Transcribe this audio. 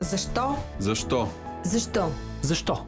Защо? Защо? Защо? Защо?